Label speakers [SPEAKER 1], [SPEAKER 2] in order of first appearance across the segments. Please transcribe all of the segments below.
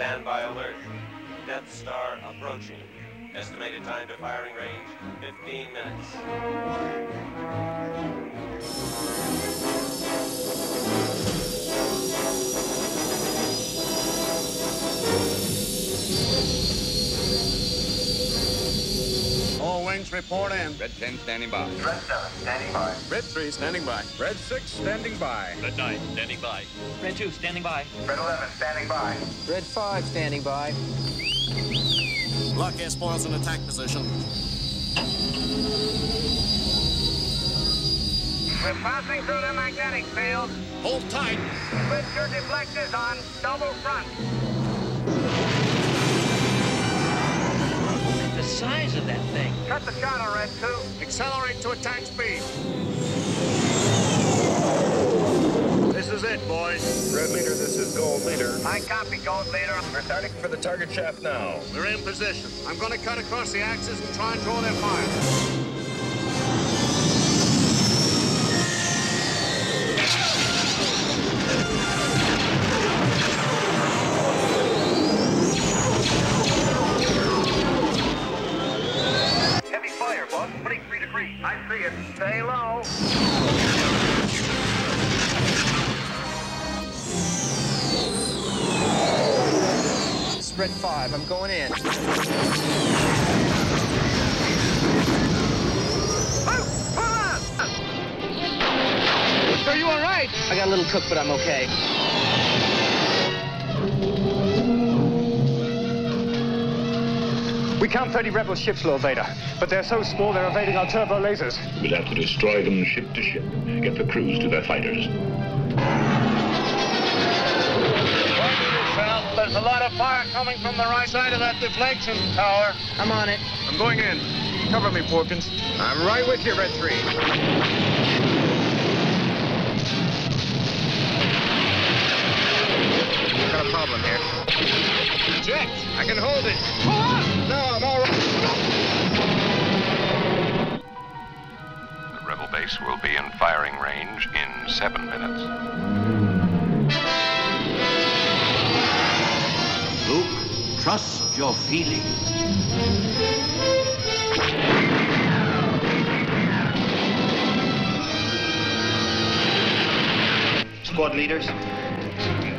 [SPEAKER 1] Standby alert. Death Star approaching. Estimated time to firing range, 15 minutes.
[SPEAKER 2] All report in.
[SPEAKER 3] Red 10 standing by.
[SPEAKER 4] Red 7, standing by.
[SPEAKER 2] Red 3 standing by.
[SPEAKER 3] Red 6 standing by.
[SPEAKER 5] Red 9, standing by.
[SPEAKER 6] Red 2, standing by.
[SPEAKER 4] Red 11, standing by.
[SPEAKER 7] Red 5, standing by.
[SPEAKER 2] Lock S-foils in attack position.
[SPEAKER 4] We're passing through the magnetic field.
[SPEAKER 2] Hold tight.
[SPEAKER 4] Switch your deflectors on double front.
[SPEAKER 6] The size of that thing.
[SPEAKER 4] Cut the shot Red 2.
[SPEAKER 2] Accelerate to attack speed. This is it, boys.
[SPEAKER 3] Red leader, this is gold leader.
[SPEAKER 4] I copy, Gold Leader.
[SPEAKER 3] We're starting for the target shaft now.
[SPEAKER 2] We're in position. I'm going to cut across the axis and try and draw their fire.
[SPEAKER 7] Red 5, I'm going in.
[SPEAKER 4] Move! Pull!
[SPEAKER 7] Are you all right? I got a little cook, but I'm okay.
[SPEAKER 8] We count 30 rebel ships, Lord Vader, but they're so small they're evading our turbo lasers.
[SPEAKER 9] We'll have to destroy them ship to ship. Get the crews to their fighters.
[SPEAKER 2] Fire coming from the right side of that deflection tower.
[SPEAKER 7] I'm on it.
[SPEAKER 2] I'm going in. Cover me, Porkins.
[SPEAKER 3] I'm right with you, Red 3. Got a problem here.
[SPEAKER 2] Eject.
[SPEAKER 3] I can hold it. No, I'm all right.
[SPEAKER 9] The rebel base will be in firing range in seven minutes.
[SPEAKER 5] Trust your feelings.
[SPEAKER 10] Squad leaders,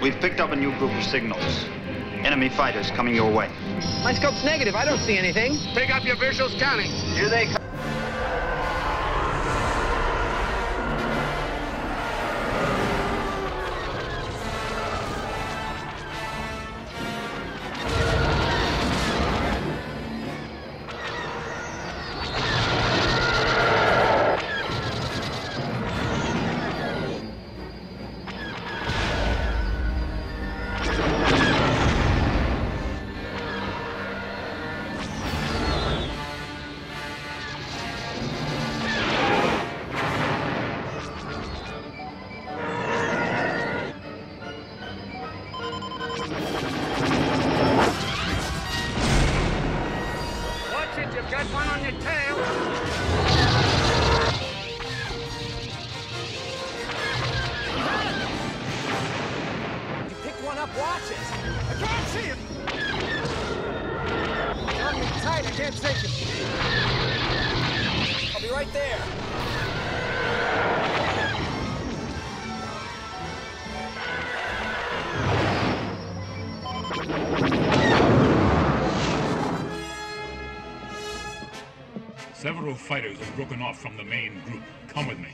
[SPEAKER 10] we've picked up a new group of signals. Enemy fighters coming your way.
[SPEAKER 7] My scope's negative. I don't see anything.
[SPEAKER 2] Pick up your visual scanning.
[SPEAKER 4] Here they come.
[SPEAKER 9] Several fighters have broken off from the main group. Come with me.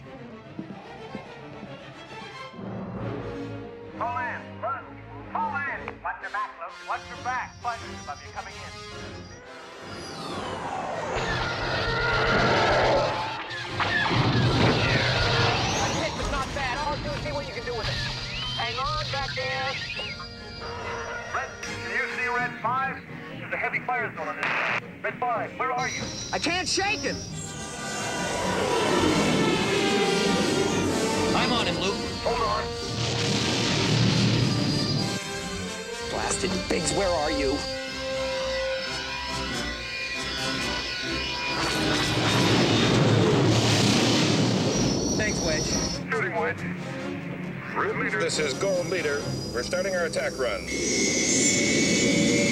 [SPEAKER 4] Pull in. Run. Pull in. Watch your back, Luke. Watch your back. Fighters above you coming in.
[SPEAKER 7] My hit was not bad. R2 see what you can do with it.
[SPEAKER 4] Hang on back there. Red, can you see Red 5? There's a heavy fire zone on this side. Red 5, where are you?
[SPEAKER 7] I can't shake him!
[SPEAKER 6] I'm on him, Luke.
[SPEAKER 4] Hold on.
[SPEAKER 7] Blasted Biggs, where are you? Thanks, Wedge.
[SPEAKER 4] Shooting Wedge.
[SPEAKER 3] This is Gold Leader. We're starting our attack run.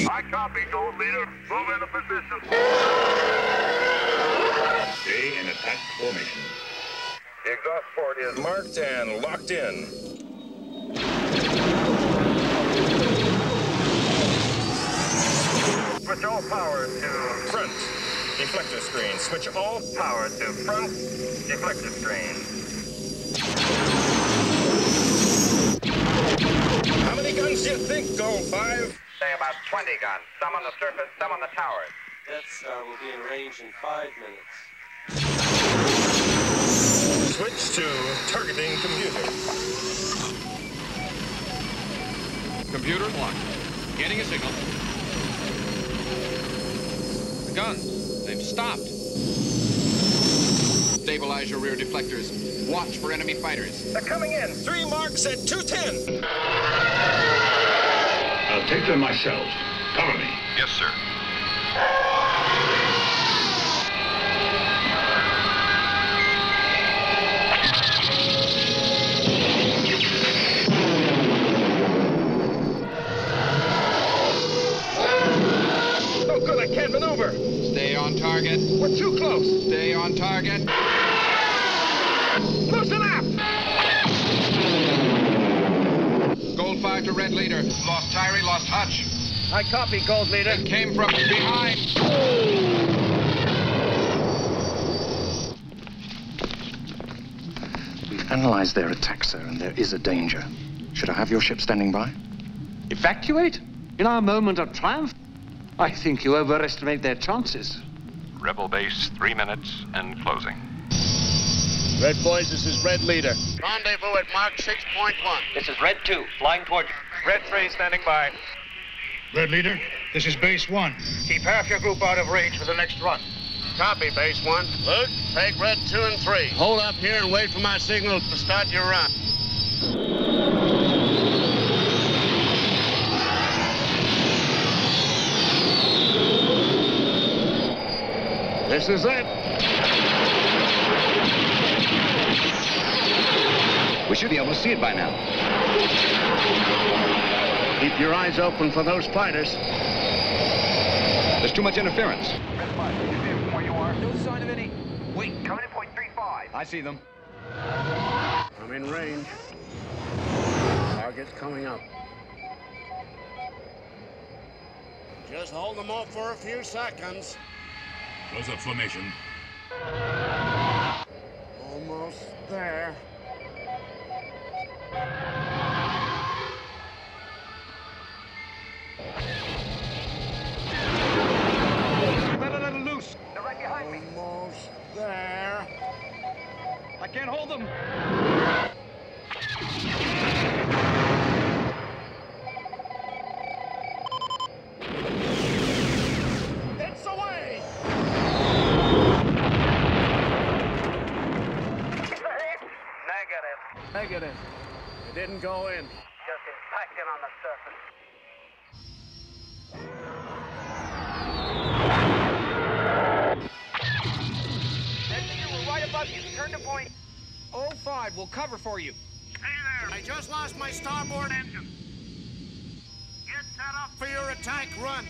[SPEAKER 4] I copy, Gold Leader. Move into position.
[SPEAKER 3] Stay in attack formation.
[SPEAKER 4] The exhaust port is
[SPEAKER 3] Marked and locked in.
[SPEAKER 4] switch all power to
[SPEAKER 3] Front. Deflector screen. Switch all.
[SPEAKER 4] power to front deflector screen.
[SPEAKER 3] How many guns do you think, Gold 5?
[SPEAKER 4] Say about 20 guns. Some on the surface, some on the towers.
[SPEAKER 1] Death Star will be in range in five minutes.
[SPEAKER 3] Switch to targeting computer.
[SPEAKER 11] Computer locked. Getting a signal. The guns, they've stopped. Stabilize your rear deflectors. Watch for enemy fighters.
[SPEAKER 3] They're coming in. Three marks at 210.
[SPEAKER 12] I'll take them myself. Cover me.
[SPEAKER 9] Yes, sir.
[SPEAKER 3] Oh, good. I can't maneuver.
[SPEAKER 11] Stay on target.
[SPEAKER 3] We're too close.
[SPEAKER 11] Stay on target. Red Leader. Lost Tiree, lost Dutch.
[SPEAKER 8] I copy, Gold Leader.
[SPEAKER 11] It came from behind.
[SPEAKER 10] We've analyzed their attack, sir, and there is a danger. Should I have your ship standing by?
[SPEAKER 8] Evacuate? In our moment of triumph? I think you overestimate their chances.
[SPEAKER 9] Rebel base, three minutes and closing.
[SPEAKER 2] Red boys, this is Red Leader.
[SPEAKER 7] Rendezvous at Mark 6.1.
[SPEAKER 6] This is Red 2, flying toward you.
[SPEAKER 3] Red 3 standing by.
[SPEAKER 12] Red Leader, this is Base 1.
[SPEAKER 4] Keep half your group out of range for the next run.
[SPEAKER 2] Copy, Base 1. Luke, take Red 2 and 3. Hold up here and wait for my signal to start your run. This is it.
[SPEAKER 5] We should be able to see it by now.
[SPEAKER 2] Keep your eyes open for those fighters.
[SPEAKER 5] There's too much interference.
[SPEAKER 4] Red 5, you where you are?
[SPEAKER 7] No sign of any.
[SPEAKER 4] Wait. Coming in point 35.
[SPEAKER 5] I see them.
[SPEAKER 2] I'm in range. Target's coming up. Just hold them off for a few seconds.
[SPEAKER 12] Close up formation.
[SPEAKER 2] Almost there.
[SPEAKER 11] Can't hold them.
[SPEAKER 2] It's away!
[SPEAKER 4] Negative.
[SPEAKER 2] Negative. It didn't go in.
[SPEAKER 7] 05, we'll cover for you.
[SPEAKER 2] Hey there. I just lost my starboard engine. Get set up for your attack run.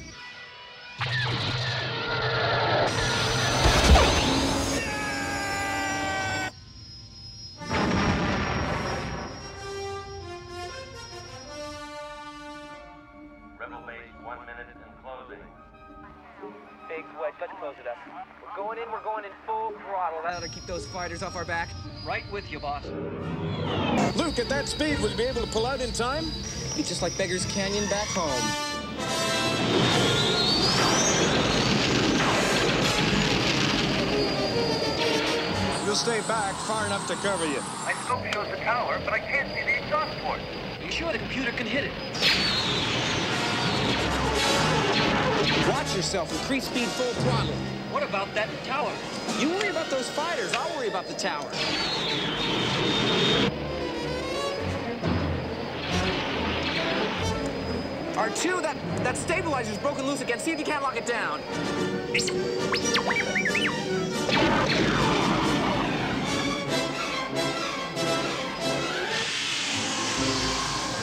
[SPEAKER 7] Close it up. We're going in, we're going in full throttle. That ought to keep those fighters off our back.
[SPEAKER 6] Right with you, boss.
[SPEAKER 8] Luke, at that speed, will you be able to pull out in time?
[SPEAKER 7] Be just like Beggar's Canyon back home.
[SPEAKER 8] You'll stay back far enough to cover you.
[SPEAKER 4] My scope shows the tower, but I can't see the exhaust port.
[SPEAKER 6] Are you sure the computer can hit it?
[SPEAKER 7] yourself. Increase speed full throttle.
[SPEAKER 6] What about that tower?
[SPEAKER 7] You worry about those fighters. I'll worry about the tower. R2, that, that stabilizer's broken loose again. See if you can't lock it down.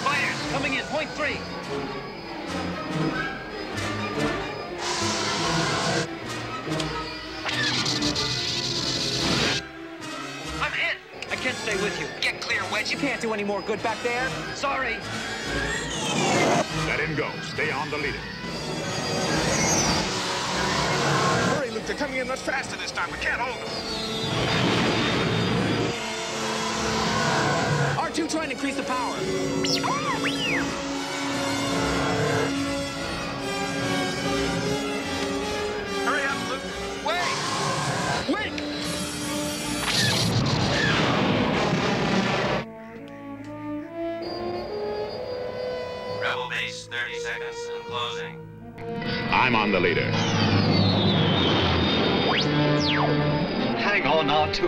[SPEAKER 6] Fires coming in,
[SPEAKER 7] point three. Get. You can't do any more good back there.
[SPEAKER 6] Sorry.
[SPEAKER 12] Let him go. Stay on the leader.
[SPEAKER 3] Hurry, Luke. They're coming in much faster this time. We can't hold them.
[SPEAKER 7] R2 trying to increase the power.
[SPEAKER 3] Hurry
[SPEAKER 1] Rebel base, 30 seconds and closing.
[SPEAKER 12] I'm on the leader.
[SPEAKER 5] Hang on, R2.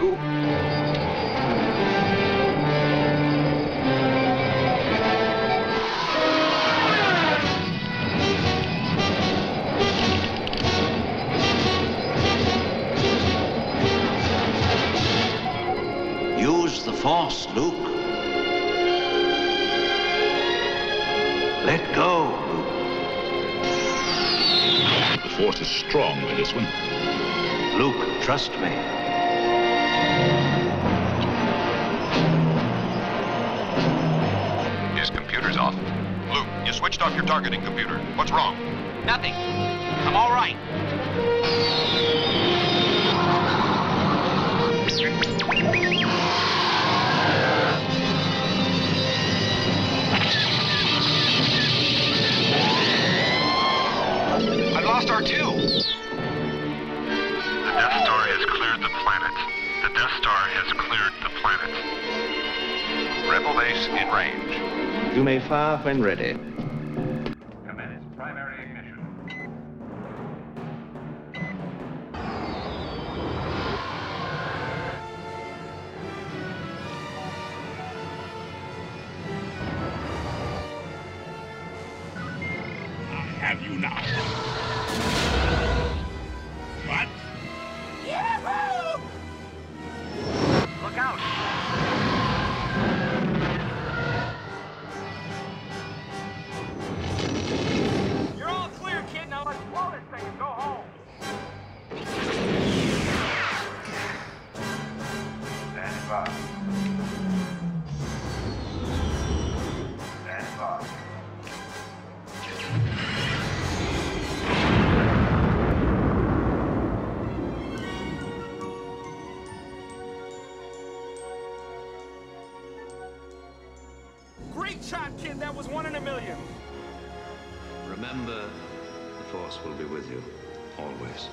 [SPEAKER 13] Use the Force, Luke. Let go, Luke.
[SPEAKER 12] The force is strong with this one.
[SPEAKER 13] Luke. Luke, trust me.
[SPEAKER 9] His computer's off.
[SPEAKER 14] Luke, you switched off your targeting computer. What's wrong?
[SPEAKER 7] Nothing. I'm all right.
[SPEAKER 8] 25 when ready.
[SPEAKER 3] Shot, kid. That was one in a million.
[SPEAKER 13] Remember, the Force will be with you, always.